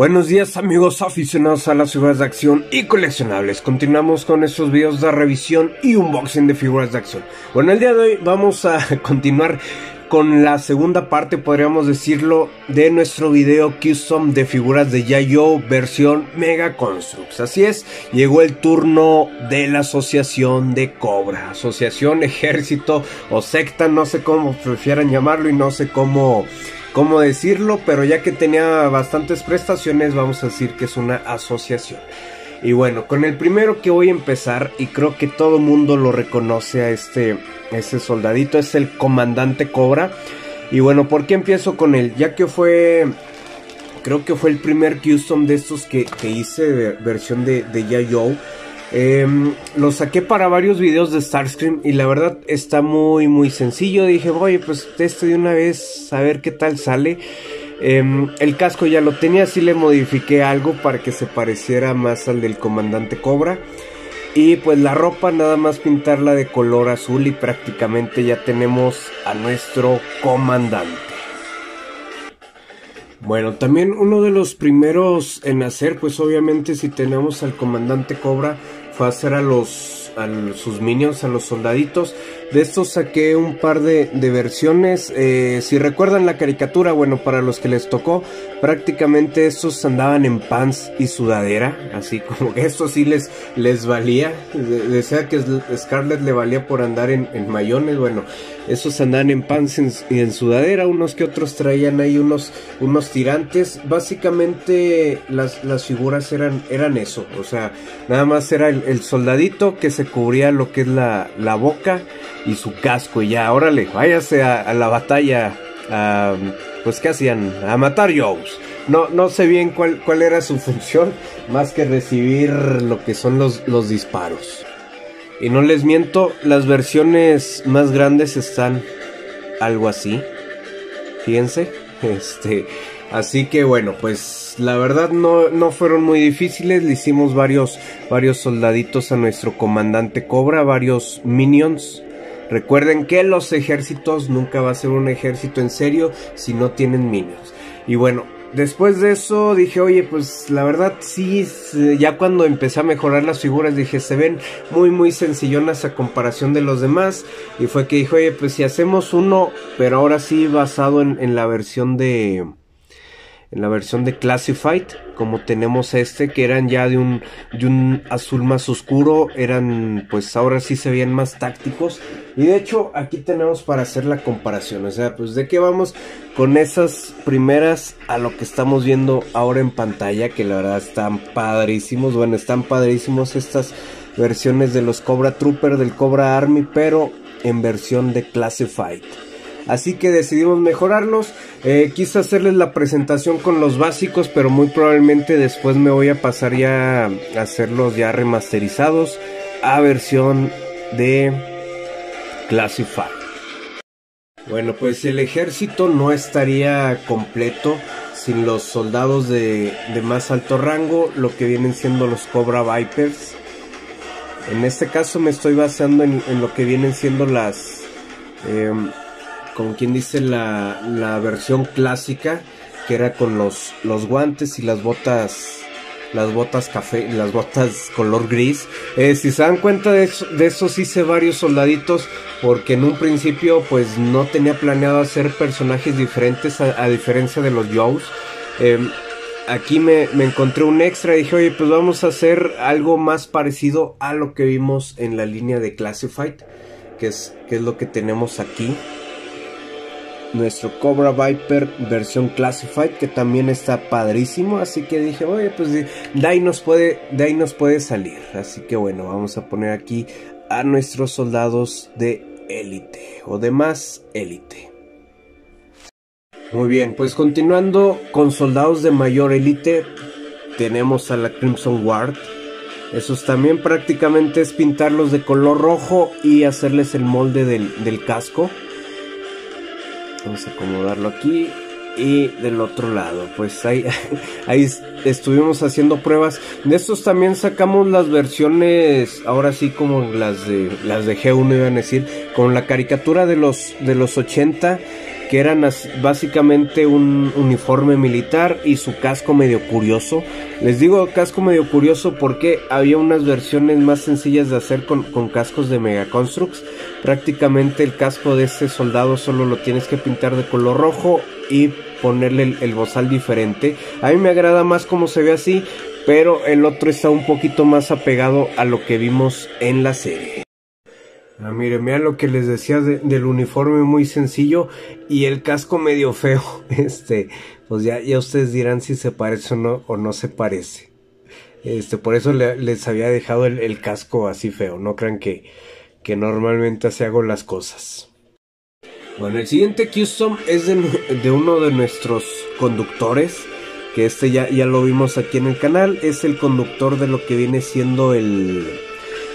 Buenos días amigos aficionados a las figuras de acción y coleccionables. Continuamos con estos videos de revisión y unboxing de figuras de acción. Bueno, el día de hoy vamos a continuar con la segunda parte, podríamos decirlo, de nuestro video custom de figuras de Yayo versión Mega Constructs. Así es, llegó el turno de la asociación de Cobra, asociación, ejército o secta, no sé cómo prefieran llamarlo y no sé cómo cómo decirlo, pero ya que tenía bastantes prestaciones, vamos a decir que es una asociación. Y bueno, con el primero que voy a empezar, y creo que todo mundo lo reconoce a este, soldadito, es el comandante Cobra. Y bueno, ¿por qué empiezo con él? Ya que fue, creo que fue el primer custom de estos que, hice, versión de, de Yayo. Em, lo saqué para varios videos de Starscream y la verdad está muy muy sencillo. Dije, oye, pues esto de una vez a ver qué tal sale. Em, el casco ya lo tenía, así le modifiqué algo para que se pareciera más al del comandante Cobra. Y pues la ropa nada más pintarla de color azul y prácticamente ya tenemos a nuestro comandante. Bueno, también uno de los primeros en hacer, pues obviamente si tenemos al comandante Cobra, fue hacer a los a sus minions, a los soldaditos. De estos saqué un par de, versiones. Eh, si recuerdan la caricatura, bueno, para los que les tocó, prácticamente estos andaban en pants y sudadera. Así como que esto sí les, les valía. Desea que Scarlett le valía por andar en, en mayones. Bueno, esos andaban en pants y en, sudadera. Unos que otros traían ahí unos, unos tirantes. Básicamente las, las figuras eran, eran eso. O sea, nada más era el, soldadito que se cubría lo que es la, la boca y su casco. Y ya, órale, váyase a, la batalla. pues, ¿qué hacían? A matar Joes. No, no sé bien cuál, cuál era su función, más que recibir lo que son los, los disparos. Y no les miento, las versiones más grandes están algo así. Fíjense, este, así que bueno, pues la verdad no, no fueron muy difíciles. Le hicimos varios, varios soldaditos a nuestro comandante Cobra, varios minions Recuerden que los ejércitos nunca va a ser un ejército en serio si no tienen minions. Y bueno, después de eso dije, oye, pues la verdad sí, ya cuando empecé a mejorar las figuras dije, se ven muy muy sencillonas a comparación de los demás. Y fue que dije, oye, pues si hacemos uno, pero ahora sí basado en, en la versión de en la versión de Classified, como tenemos este, que eran ya de un, de un azul más oscuro, eran pues ahora sí se veían más tácticos. Y de hecho aquí tenemos para hacer la comparación, o sea, pues de qué vamos con esas primeras a lo que estamos viendo ahora en pantalla, que la verdad están padrísimos, bueno, están padrísimos estas versiones de los Cobra Trooper, del Cobra Army, pero en versión de Classified. Así que decidimos mejorarlos. Eh, quise hacerles la presentación con los básicos, pero muy probablemente después me voy a pasar ya a hacerlos ya remasterizados a versión de Classify. Bueno, pues el ejército no estaría completo sin los soldados de, más alto rango, lo que vienen siendo los Cobra Vipers. En este caso me estoy basando en, lo que vienen siendo las... Em, como quien dice, la, la versión clásica, que era con los, los guantes y las botas las botas café, las botas color gris. Eh, si se dan cuenta de eso, de hice varios soldaditos porque en un principio pues no tenía planeado hacer personajes diferentes a, diferencia de los Joes. Em, aquí me, me, encontré un extra dije, oye, pues vamos a hacer algo más parecido a lo que vimos en la línea de Classified, que es, que es lo que tenemos aquí nuestro Cobra Viper versión Classified que también está padrísimo así que dije oye pues de ahí nos puede de ahí nos puede salir así que bueno vamos a poner aquí a nuestros soldados de élite o de más élite. Muy bien pues continuando con soldados de mayor élite tenemos a la Crimson Guard esos también prácticamente es pintarlos de color rojo y hacerles el molde del, del casco Vamos a acomodarlo aquí. Y del otro lado, pues ahí, ahí estuvimos haciendo pruebas. De estos también sacamos las versiones, ahora sí como las de las de G1 iban a decir, con la caricatura de los de los 80 que eran básicamente un uniforme militar y su casco medio curioso. Les digo casco medio curioso porque había unas versiones más sencillas de hacer con, cascos de Mega Constructs. Prácticamente el casco de este soldado solo lo tienes que pintar de color rojo y ponerle el, el bozal diferente. A mí me agrada más como se ve así, pero el otro está un poquito más apegado a lo que vimos en la serie. Ah, miren, lo que les decía del uniforme muy sencillo y el casco medio feo. Este, pues ya, ya ustedes dirán si se parece o no, se parece. Este, por eso les había dejado el, casco así feo. No crean que, que normalmente así hago las cosas. Bueno, el siguiente custom es de, de uno de nuestros conductores. Que este ya, ya lo vimos aquí en el canal. Es el conductor de lo que viene siendo el,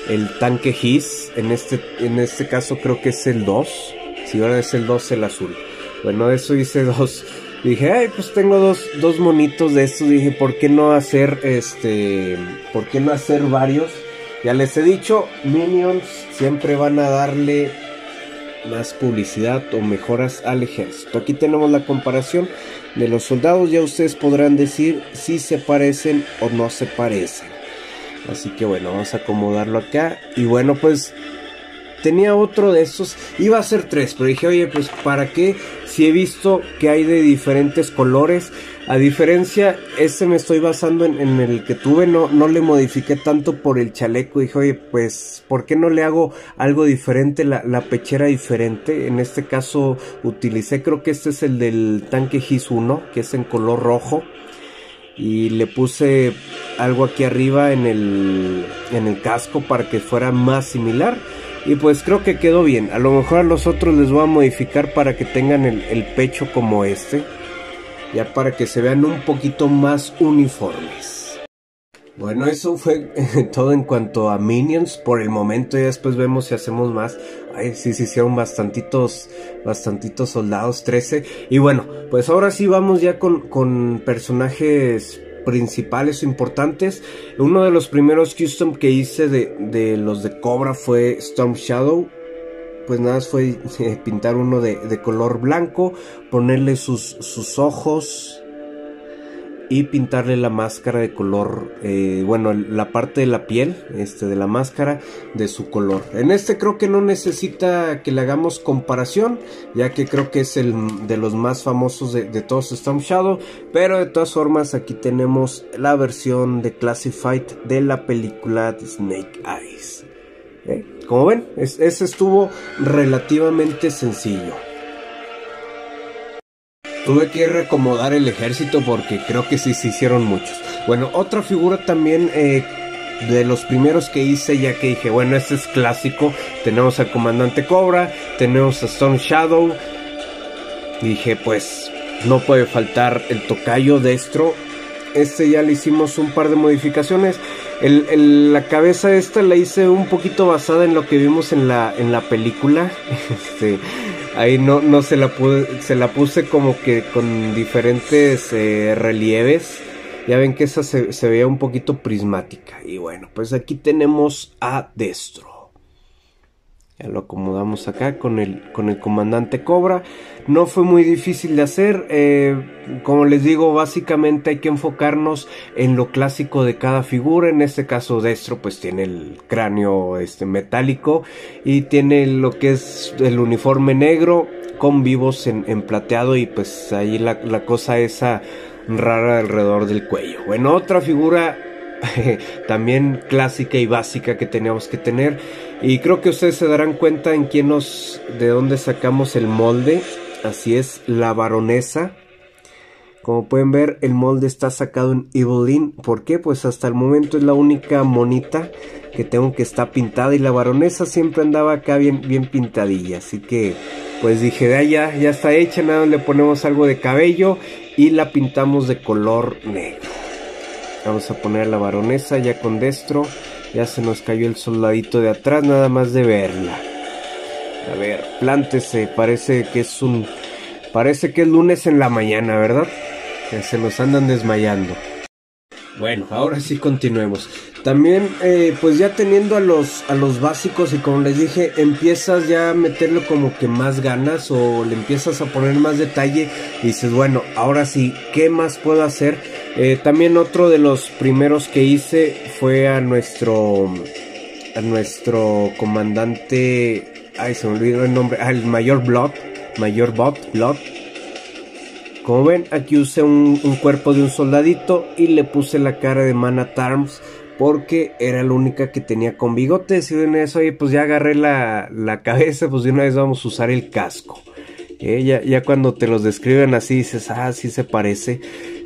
el tanque His. En este, en este caso creo que es el 2. Si ahora es el 2 el azul. Bueno, de eso hice dos. Dije, ay, pues tengo dos, dos monitos de estos. Dije, ¿por qué no hacer este? ¿Por qué no hacer varios? Ya les he dicho, Minions siempre van a darle más publicidad o mejoras al ejército. Aquí tenemos la comparación de los soldados. Ya ustedes podrán decir si se parecen o no se parecen. Así que bueno, vamos a acomodarlo acá. Y bueno, pues tenía otro de estos. Iba a ser tres, pero dije, oye, pues ¿para qué? Si he visto que hay de diferentes colores. A diferencia, este me estoy basando en, el que tuve, no, no le modifiqué tanto por el chaleco. Dije, oye, pues, ¿por qué no le hago algo diferente, la, la pechera diferente? En este caso utilicé, creo que este es el del tanque GIS 1, que es en color rojo y le puse algo aquí arriba en el, en el casco para que fuera más similar. Y pues creo que quedó bien. A lo mejor a los otros les voy a modificar para que tengan el, el pecho como este ya para que se vean un poquito más uniformes bueno, eso fue todo en cuanto a Minions por el momento y después vemos si hacemos más. Ay, sí, se hicieron bastantitos, bastantitos soldados, 13. Y bueno, pues ahora sí vamos ya con, con personajes principales o importantes. Uno de los primeros custom que hice de, de los de Cobra fue Storm Shadow. Pues nada, fue pintar uno de, de color blanco, ponerle sus, sus ojos, y pintarle la máscara de color, eh, bueno, la parte de la piel, este, de la máscara, de su color. En este creo que no necesita que le hagamos comparación, ya que creo que es el de los más famosos de, todos Storm Shadow, pero de todas formas aquí tenemos la versión de Classified de la película Snake Eyes. ¿Eh? Como ven, ese estuvo relativamente sencillo. Tuve que recomodar el ejército porque creo que sí se hicieron muchos. Bueno, otra figura también eh, de los primeros que hice, ya que dije, bueno, este es clásico. Tenemos al comandante Cobra, tenemos a Stone Shadow. dije, pues no puede faltar el tocayo destro. Este ya le hicimos un par de modificaciones. La cabeza esta la hice un poquito basada en lo que vimos en la, en la película. Este, Ahí no, no se la pude, se la puse como que con diferentes eh, relieves. Ya ven que esa se, se, veía un poquito prismática. Y bueno, pues aquí tenemos a Destro. Ya lo acomodamos acá con el, con el comandante Cobra. No fue muy difícil de hacer. Eh, como les digo, básicamente hay que enfocarnos en lo clásico de cada figura. En este caso, Destro pues tiene el cráneo este, metálico y tiene lo que es el uniforme negro con vivos en, plateado y pues ahí la, la cosa esa rara alrededor del cuello. Bueno, otra figura también clásica y básica que teníamos que tener. Y creo que ustedes se darán cuenta en quién nos, de dónde sacamos el molde. Así es, la baronesa. Como pueden ver, el molde está sacado en Evelyn. ¿Por qué? Pues hasta el momento es la única monita que tengo que está pintada. Y la baronesa siempre andaba acá bien, bien pintadilla. Así que, pues dije, de allá ya está hecha. Nada, le ponemos algo de cabello y la pintamos de color negro. Vamos a poner la baronesa ya con destro. Ya se nos cayó el soldadito de atrás, nada más de verla. A ver, plántese. Parece que es un. Parece que es lunes en la mañana, ¿verdad? Que se nos andan desmayando. Bueno, ahora sí continuemos. También, eh, pues ya teniendo a los, a los básicos y como les dije, empiezas ya a meterle como que más ganas o le empiezas a poner más detalle y dices, bueno, ahora sí, ¿qué más puedo hacer? Eh, también otro de los primeros que hice fue a nuestro, a nuestro comandante, ay, se me olvidó el nombre, al mayor Blood, mayor Bot, Blood como ven, aquí usé un, cuerpo de un soldadito y le puse la cara de Mana Tarms porque era la única que tenía con bigotes. Y en eso, oye, pues ya agarré la, cabeza, pues de una vez vamos a usar el casco. Eh, ya, cuando te los describen así dices, ah, sí se parece.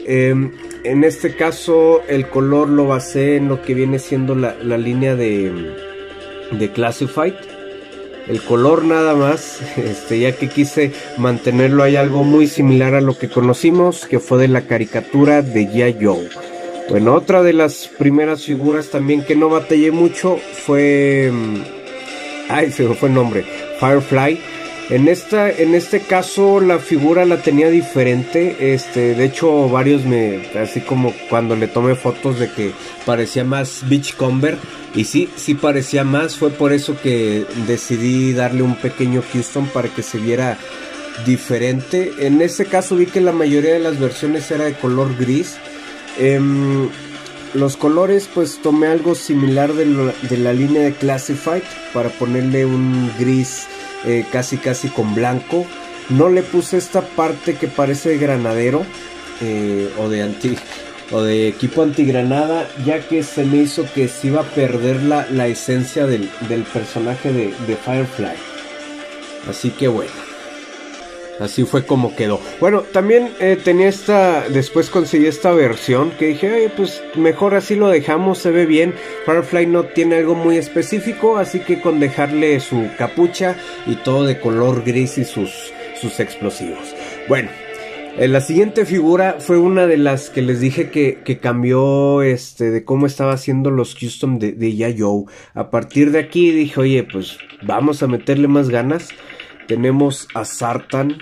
Em, en este caso, el color lo basé en lo que viene siendo la, línea de, de Classified el color nada más, este, ya que quise mantenerlo hay algo muy similar a lo que conocimos, que fue de la caricatura de Ya Joe. Bueno, otra de las primeras figuras también que no batallé mucho fue... Mm, ay, se me fue el nombre. Firefly. En, esta, en este caso la figura la tenía diferente. Este, de hecho, varios me. Así como cuando le tomé fotos de que parecía más Beachcomber. Y sí, sí parecía más. Fue por eso que decidí darle un pequeño custom para que se viera diferente. En este caso vi que la mayoría de las versiones era de color gris. Em, los colores, pues tomé algo similar de, de la línea de Classified para ponerle un gris eh, casi casi con blanco. No le puse esta parte que parece de granadero eh, o de anti o de equipo antigranada, ya que se me hizo que se iba a perder la, la esencia del, personaje de, de Firefly. Así que bueno. Así fue como quedó. Bueno, también eh, tenía esta. Después conseguí esta versión que dije, pues mejor así lo dejamos, se ve bien. Firefly no tiene algo muy específico, así que con dejarle su capucha y todo de color gris y sus, sus explosivos. Bueno, eh, la siguiente figura fue una de las que les dije que, que cambió este de cómo estaba haciendo los custom de, de Yayo. A partir de aquí dije, oye, pues vamos a meterle más ganas tenemos a Sartan.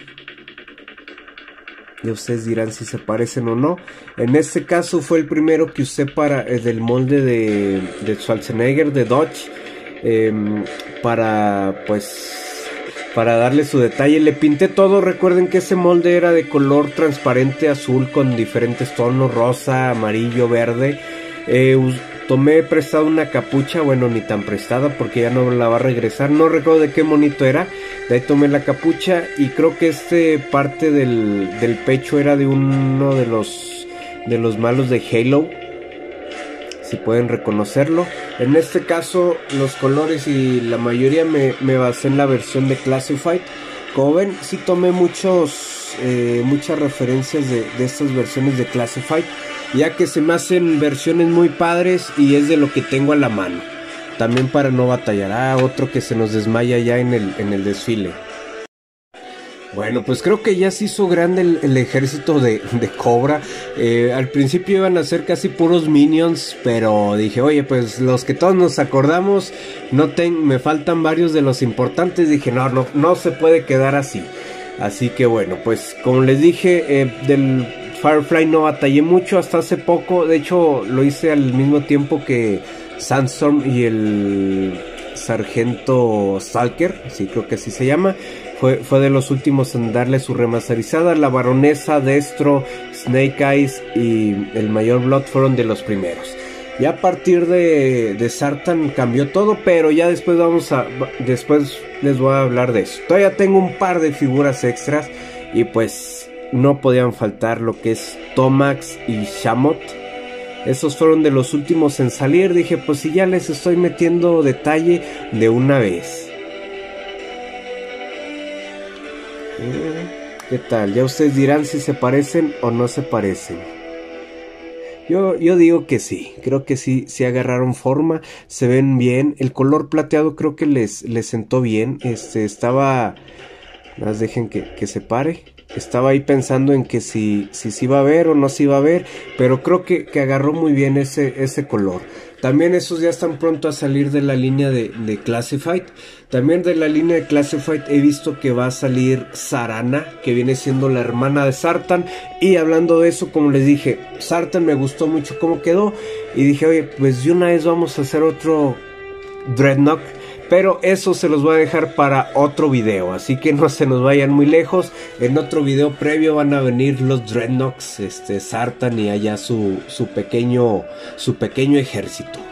Y ustedes dirán si se parecen o no. En este caso fue el primero que usé para eh, del molde de, de Schwarzenegger de Dodge. Em, para pues para darle su detalle. Le pinté todo. Recuerden que ese molde era de color transparente azul con diferentes tonos, rosa, amarillo, verde. Eh, Tomé prestado una capucha, bueno, ni tan prestada porque ya no la va a regresar. No recuerdo de qué monito era. De ahí tomé la capucha y creo que este parte del, pecho era de uno de los, de los malos de Halo. Si pueden reconocerlo. En este caso, los colores y la mayoría me, basé en la versión de Classified. Como ven, sí tomé muchos, eh, muchas referencias de, de estas versiones de Classified ya que se me hacen versiones muy padres y es de lo que tengo a la mano. También para no batallar. Ah, otro que se nos desmaya ya en el, en el desfile. Bueno, pues creo que ya se hizo grande el, ejército de, Cobra. Eh, al principio iban a ser casi puros minions, pero dije, oye, pues los que todos nos acordamos, no me faltan varios de los importantes. Dije, no, no, no se puede quedar así. Así que bueno, pues como les dije, eh, del Firefly no batallé mucho hasta hace poco. De hecho, lo hice al mismo tiempo que Sandstorm y el Sargento Stalker. Sí, creo que así se llama. Fue, fue de los últimos en darle su remasterizada. La Baronesa, Destro, Snake Eyes y el Mayor Blood fueron de los primeros. Ya a partir de, de Sartan cambió todo, pero ya después vamos a. Después les voy a hablar de eso. Todavía tengo un par de figuras extras. Y pues no podían faltar lo que es Tomax y Shamot. Esos fueron de los últimos en salir. Dije, pues si ya les estoy metiendo detalle de una vez. Eh, ¿Qué tal? Ya ustedes dirán si se parecen o no se parecen. Yo, yo digo que sí, creo que sí, sí agarraron forma, se ven bien. El color plateado creo que les, les sentó bien. Este estaba. Más dejen que, que se pare estaba ahí pensando en que si, si se iba a ver o no se iba a ver, pero creo que, que agarró muy bien ese, ese color. También esos ya están pronto a salir de la línea de, de, Classified. También de la línea de Classified he visto que va a salir Sarana, que viene siendo la hermana de Sartan. Y hablando de eso, como les dije, Sartan me gustó mucho cómo quedó. Y dije, oye, pues de una vez vamos a hacer otro Dreadnought pero eso se los voy a dejar para otro video, así que no se nos vayan muy lejos. En otro video previo van a venir los Dreadnoks, este Sartan y allá su, su pequeño su pequeño ejército.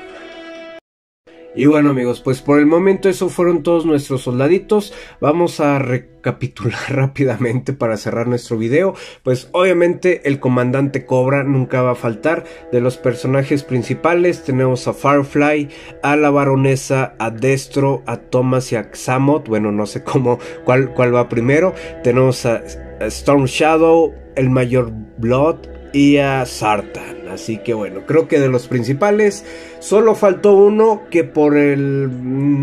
Y bueno amigos, pues por el momento eso fueron todos nuestros soldaditos. Vamos a recapitular rápidamente para cerrar nuestro video. Pues obviamente el comandante Cobra nunca va a faltar. De los personajes principales tenemos a Firefly, a la baronesa, a Destro, a Thomas y a Xamot. Bueno, no sé cómo, cuál, cuál va primero. Tenemos a, a Storm Shadow, el mayor Blood y a Sartan. Así que bueno, creo que de los principales solo faltó uno que por el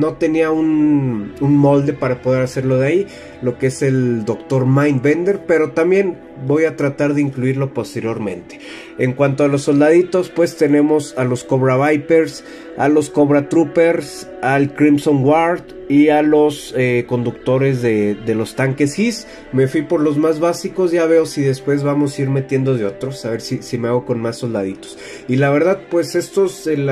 no tenía un, molde para poder hacerlo de ahí, lo que es el Dr. Mindbender, pero también voy a tratar de incluirlo posteriormente. En cuanto a los soldaditos, pues tenemos a los Cobra Vipers, a los Cobra Troopers, al Crimson Guard y a los eh, conductores de, los tanques HIS. Me fui por los más básicos, ya veo si después vamos a ir metiendo de otros, a ver si, si me hago con más soldaditos. Y la verdad, pues estos, en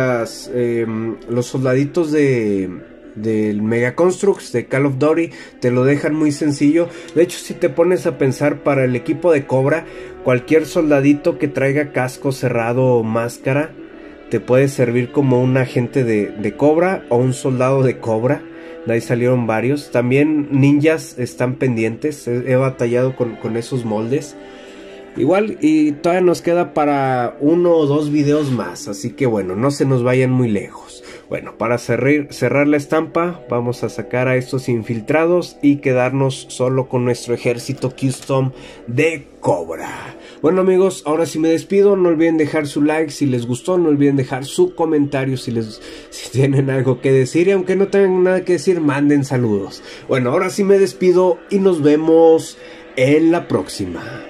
em, los soldaditos de del Mega Constructs de Call of Duty te lo dejan muy sencillo. De hecho, si te pones a pensar para el equipo de Cobra, cualquier soldadito que traiga casco cerrado o máscara te puede servir como un agente de, Cobra o un soldado de Cobra. De ahí salieron varios. También ninjas están pendientes. He, batallado con, con esos moldes. Igual y todavía nos queda para uno o dos videos más, así que bueno, no se nos vayan muy lejos. Bueno, para cerrar, la estampa vamos a sacar a estos infiltrados y quedarnos solo con nuestro ejército custom de Cobra. Bueno amigos, ahora sí me despido, no olviden dejar su like si les gustó, no olviden dejar su comentario si les si tienen algo que decir y aunque no tengan nada que decir, manden saludos. Bueno, ahora sí me despido y nos vemos en la próxima.